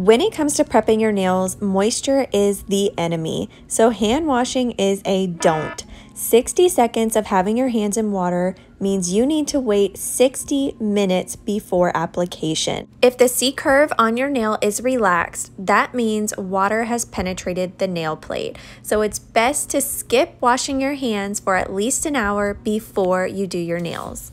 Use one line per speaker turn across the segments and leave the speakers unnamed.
When it comes to prepping your nails, moisture is the enemy, so hand washing is a don't. 60 seconds of having your hands in water means you need to wait 60 minutes before application. If the C curve on your nail is relaxed, that means water has penetrated the nail plate. So it's best to skip washing your hands for at least an hour before you do your nails.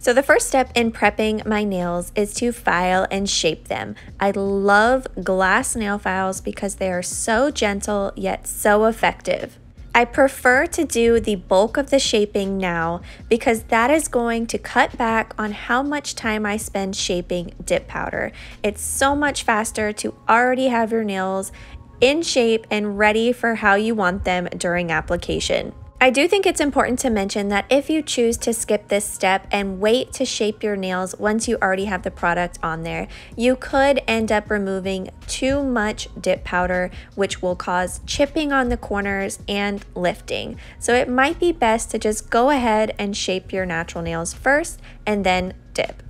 So the first step in prepping my nails is to file and shape them. I love glass nail files because they are so gentle yet so effective. I prefer to do the bulk of the shaping now because that is going to cut back on how much time I spend shaping dip powder. It's so much faster to already have your nails in shape and ready for how you want them during application. I do think it's important to mention that if you choose to skip this step and wait to shape your nails once you already have the product on there, you could end up removing too much dip powder, which will cause chipping on the corners and lifting. So it might be best to just go ahead and shape your natural nails first and then dip.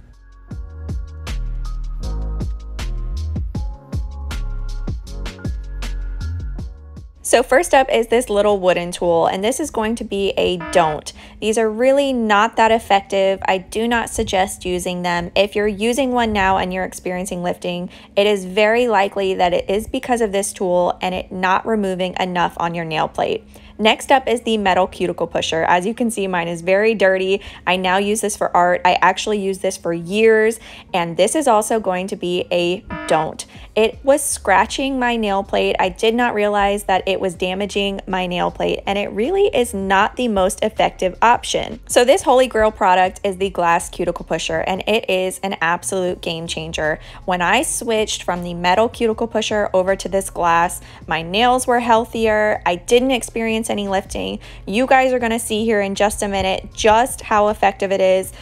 So first up is this little wooden tool, and this is going to be a don't. These are really not that effective. I do not suggest using them. If you're using one now and you're experiencing lifting, it is very likely that it is because of this tool and it not removing enough on your nail plate. Next up is the metal cuticle pusher. As you can see, mine is very dirty. I now use this for art. I actually use this for years, and this is also going to be a don't. It was scratching my nail plate. I did not realize that it was damaging my nail plate, and it really is not the most effective option. So this Holy Grail product is the glass cuticle pusher, and it is an absolute game changer. When I switched from the metal cuticle pusher over to this glass, my nails were healthier. I didn't experience any lifting. You guys are to see here in just a minute just how effective it is.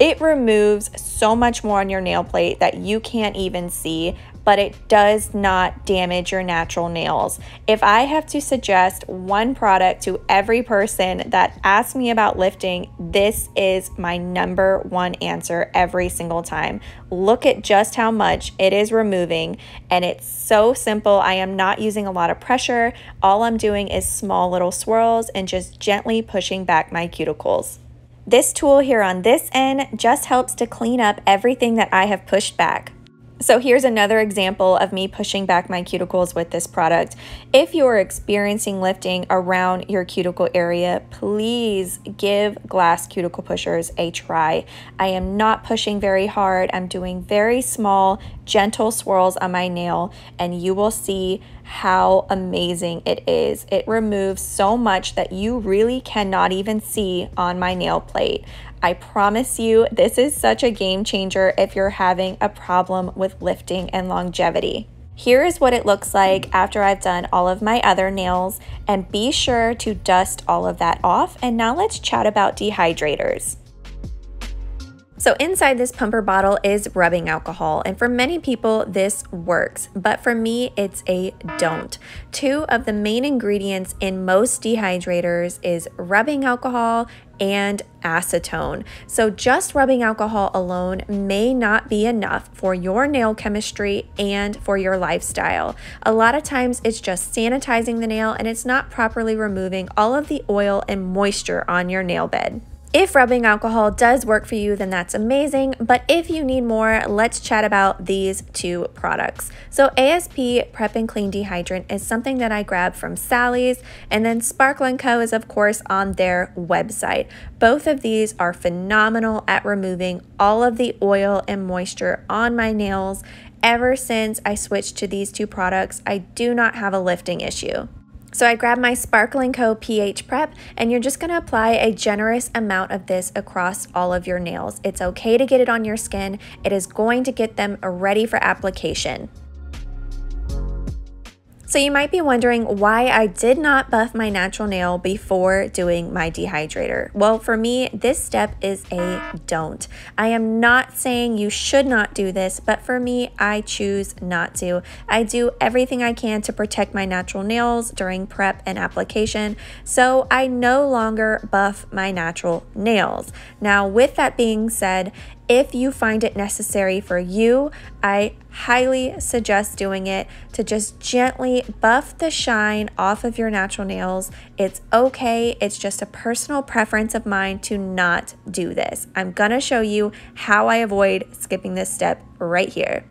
It removes so much more on your nail plate that you can't even see, but it does not damage your natural nails. If I have to suggest one product to every person that asks me about lifting, this is my number one answer every single time. Look at just how much it is removing, and it's so simple. I am not using a lot of pressure. All I'm doing is small little swirls and just gently pushing back my cuticles. This tool here on this end just helps to clean up everything that I have pushed back. So here's another example of me pushing back my cuticles with this product. If you are experiencing lifting around your cuticle area, please give glass cuticle pushers a try. I am not pushing very hard. I'm doing very small, gentle swirls on my nail and you will see how amazing it is. It removes so much that you really cannot even see on my nail plate. I promise you, this is such a game changer if you're having a problem with lifting and longevity. Here is what it looks like after I've done all of my other nails and be sure to dust all of that off. And now let's chat about dehydrators. So inside this pumper bottle is rubbing alcohol, and for many people this works, but for me it's a don't. Two of the main ingredients in most dehydrators is rubbing alcohol and acetone. So just rubbing alcohol alone may not be enough for your nail chemistry and for your lifestyle. A lot of times it's just sanitizing the nail and it's not properly removing all of the oil and moisture on your nail bed. If rubbing alcohol does work for you, then that's amazing. But if you need more, let's chat about these two products. So ASP Prep and Clean Dehydrant is something that I grabbed from Sally's, and then Sparkle & Co. is of course on their website. Both of these are phenomenal at removing all of the oil and moisture on my nails. Ever since I switched to these two products, I do not have a lifting issue. So I grab my Sparkle & Co. pH Prep and you're just going to apply a generous amount of this across all of your nails. It's okay to get it on your skin. It is going to get them ready for application. So you might be wondering why I did not buff my natural nail before doing my dehydrator. Well, for me, this step is a don't. I am not saying you should not do this, but for me, I choose not to. I do everything I can to protect my natural nails during prep and application, so I no longer buff my natural nails. Now, with that being said, if you find it necessary for you, I highly suggest doing it to just gently buff the shine off of your natural nails. It's okay, it's just a personal preference of mine to not do this. I'm gonna show you how I avoid skipping this step right here.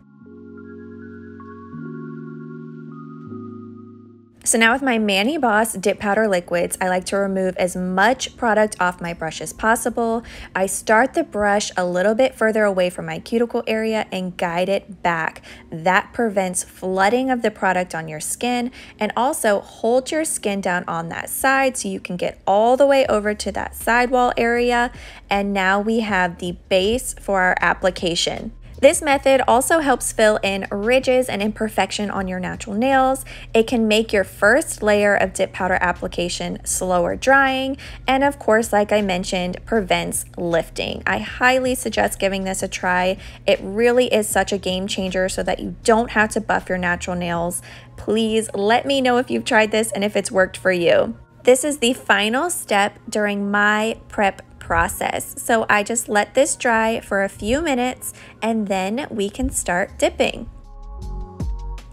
So now with my Mani Boss Dip Powder Liquids, I like to remove as much product off my brush as possible. I start the brush a little bit further away from my cuticle area and guide it back. That prevents flooding of the product on your skin and also hold your skin down on that side so you can get all the way over to that sidewall area. And now we have the base for our application. This method also helps fill in ridges and imperfection on your natural nails. It can make your first layer of dip powder application slower drying, and of course, like I mentioned, prevents lifting. I highly suggest giving this a try. It really is such a game changer so that you don't have to buff your natural nails. Please let me know if you've tried this and if it's worked for you. This is the final step during my prep process. So I just let this dry for a few minutes and then we can start dipping.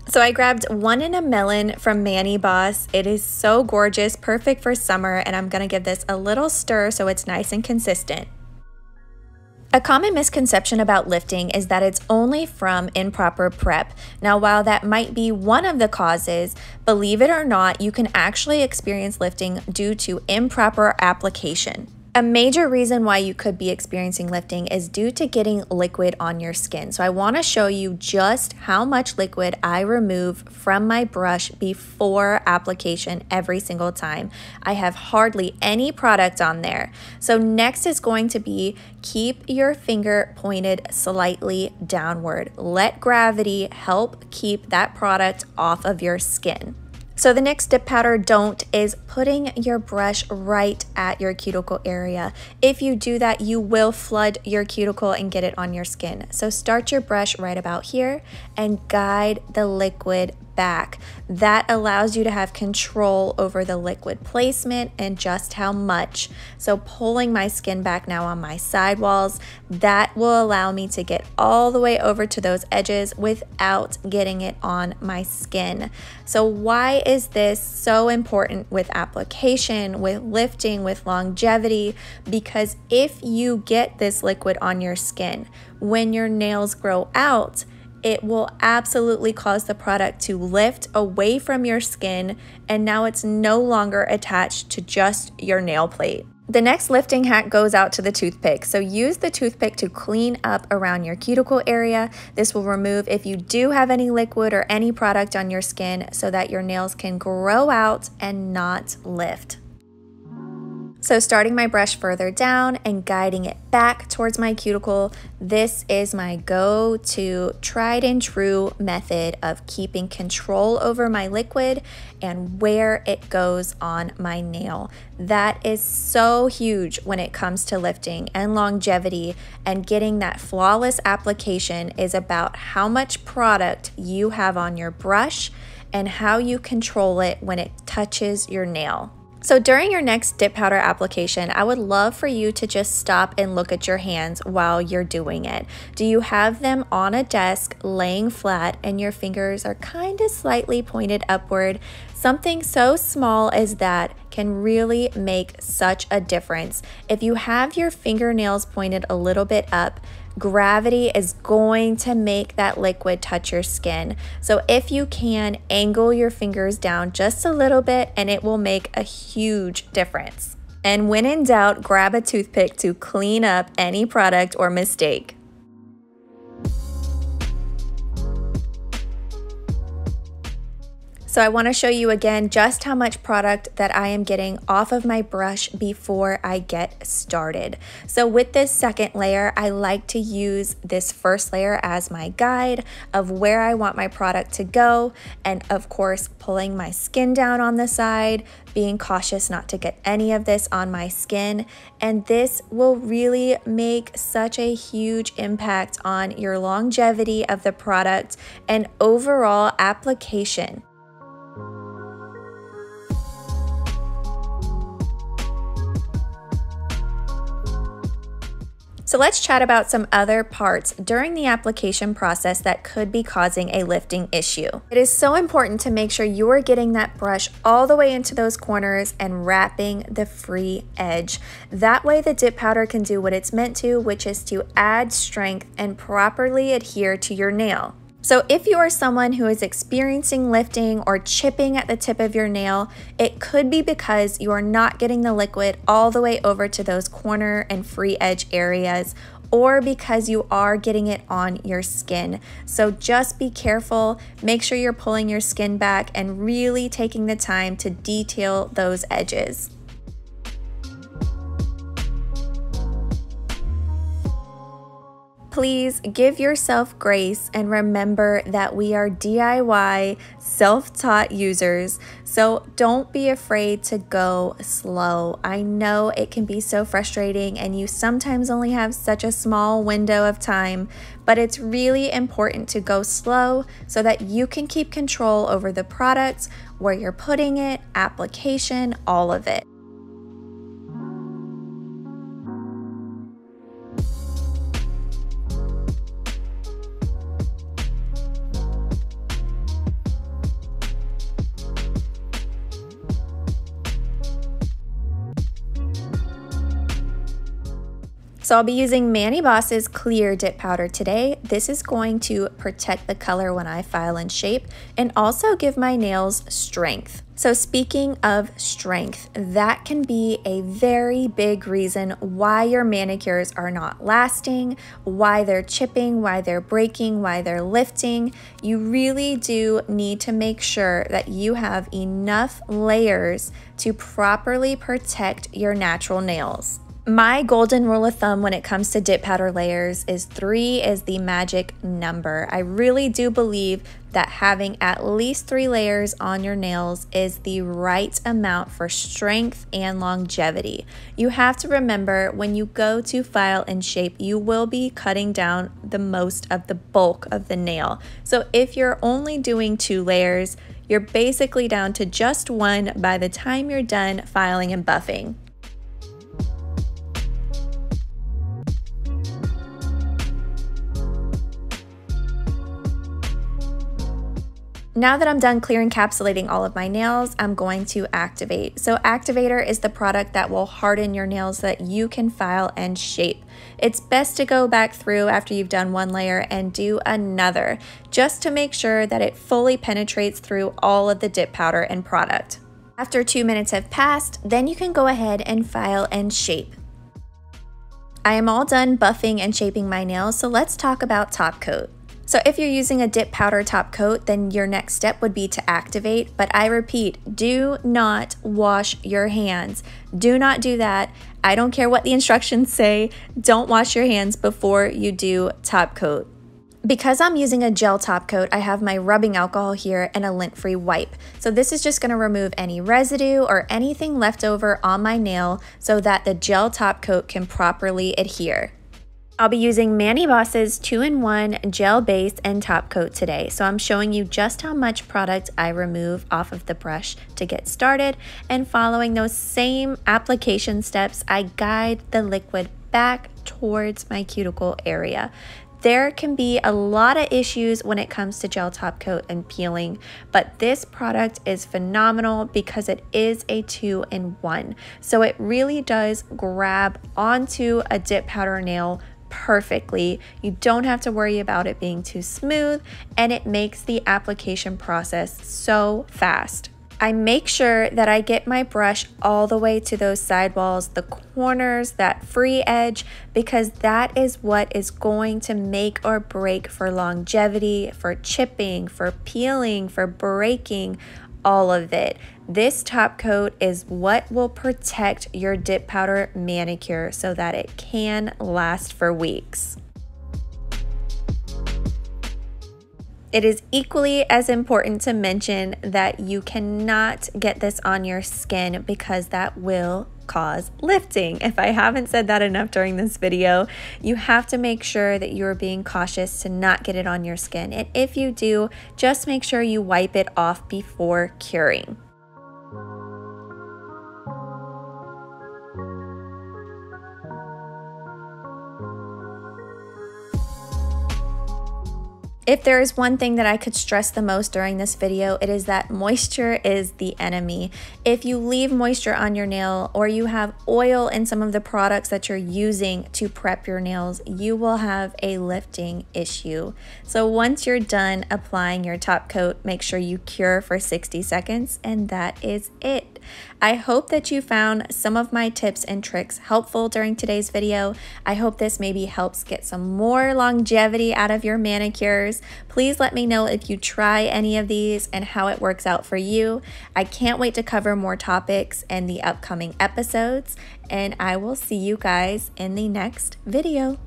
So I grabbed one in a melon from Mani Boss. It is so gorgeous, perfect for summer, and I'm gonna give this a little stir so it's nice and consistent. A common misconception about lifting is that it's only from improper prep. Now, while that might be one of the causes, believe it or not, you can actually experience lifting due to improper application. A major reason why you could be experiencing lifting is due to getting liquid on your skin. So I wanna show you just how much liquid I remove from my brush before application every single time. I have hardly any product on there. So next is going to be keep your finger pointed slightly downward. Let gravity help keep that product off of your skin. So the next dip powder don't is putting your brush right at your cuticle area. If you do that, you will flood your cuticle and get it on your skin. So start your brush right about here and guide the liquid back. That allows you to have control over the liquid placement and just how much. So pulling my skin back now on my sidewalls, that will allow me to get all the way over to those edges without getting it on my skin. So why is this so important with application, with lifting, with longevity? Because if you get this liquid on your skin, when your nails grow out, it will absolutely cause the product to lift away from your skin and now it's no longer attached to just your nail plate. The next lifting hack goes out to the toothpick. So use the toothpick to clean up around your cuticle area. This will remove if you do have any liquid or any product on your skin so that your nails can grow out and not lift. So starting my brush further down and guiding it back towards my cuticle, this is my go-to tried and true method of keeping control over my liquid and where it goes on my nail. That is so huge when it comes to lifting and longevity and getting that flawless application is about how much product you have on your brush and how you control it when it touches your nail. So during your next dip powder application, I would love for you to just stop and look at your hands while you're doing it. Do you have them on a desk laying flat and your fingers are kind of slightly pointed upward? Something so small as that can really make such a difference. If you have your fingernails pointed a little bit up, gravity is going to make that liquid touch your skin. So if you can, angle your fingers down just a little bit and it will make a huge difference. And when in doubt, grab a toothpick to clean up any product or mistake. So I want to show you again just how much product that I am getting off of my brush before I get started. So with this second layer, I like to use this first layer as my guide of where I want my product to go. And of course, pulling my skin down on the side, being cautious not to get any of this on my skin. And this will really make such a huge impact on your longevity of the product and overall application. So let's chat about some other parts during the application process that could be causing a lifting issue. It is so important to make sure you are getting that brush all the way into those corners and wrapping the free edge. That way the dip powder can do what it's meant to, which is to add strength and properly adhere to your nail. So, if you are someone who is experiencing lifting or chipping at the tip of your nail, it could be because you are not getting the liquid all the way over to those corner and free edge areas or because you are getting it on your skin. So just be careful, make sure you're pulling your skin back and really taking the time to detail those edges. Please give yourself grace and remember that we are DIY self taught users, so don't be afraid to go slow. I know it can be so frustrating and you sometimes only have such a small window of time, but it's really important to go slow so that you can keep control over the product, where you're putting it, application, all of it. So I'll be using Mani Boss's clear dip powder today. This is going to protect the color when I file and shape and also give my nails strength. So speaking of strength, that can be a very big reason why your manicures are not lasting, why they're chipping, why they're breaking, why they're lifting. You really do need to make sure that you have enough layers to properly protect your natural nails. My golden rule of thumb when it comes to dip powder layers is three is the magic number. I really do believe that having at least three layers on your nails is the right amount for strength and longevity. You have to remember when you go to file and shape, you will be cutting down the most of the bulk of the nail. So if you're only doing two layers, you're basically down to just one by the time you're done filing and buffing. Now that I'm done clear encapsulating all of my nails, I'm going to activate. So activator is the product that will harden your nails so that you can file and shape. It's best to go back through after you've done one layer and do another, just to make sure that it fully penetrates through all of the dip powder and product. After two minutes have passed, then you can go ahead and file and shape. I am all done buffing and shaping my nails, so let's talk about top coat. So if you're using a dip powder top coat, then your next step would be to activate. But I repeat, do not wash your hands. Do not do that. I don't care what the instructions say. Don't wash your hands before you do top coat. Because I'm using a gel top coat, I have my rubbing alcohol here and a lint-free wipe. So this is just gonna remove any residue or anything left over on my nail so that the gel top coat can properly adhere. I'll be using Mani Boss's 2-in-1 gel base and top coat today. So I'm showing you just how much product I remove off of the brush to get started. And following those same application steps, I guide the liquid back towards my cuticle area. There can be a lot of issues when it comes to gel top coat and peeling, but this product is phenomenal because it is a two in one. So it really does grab onto a dip powder nail perfectly. You don't have to worry about it being too smooth, and it makes the application process so fast. I make sure that I get my brush all the way to those sidewalls, the corners, that free edge, because that is what is going to make or break for longevity, for chipping, for peeling, for breaking. all of it. This top coat is what will protect your dip powder manicure so that it can last for weeks. It is equally as important to mention that you cannot get this on your skin because that will cause lifting. If I haven't said that enough during this video, you have to make sure that you're being cautious to not get it on your skin. And if you do, just make sure you wipe it off before curing. If there is one thing that I could stress the most during this video, it is that moisture is the enemy. If you leave moisture on your nail or you have oil in some of the products that you're using to prep your nails, you will have a lifting issue. So once you're done applying your top coat, make sure you cure for 60 seconds and that is it. I hope that you found some of my tips and tricks helpful during today's video. I hope this maybe helps get some more longevity out of your manicures. Please let me know if you try any of these and how it works out for you. I can't wait to cover more topics in the upcoming episodes, and I will see you guys in the next video.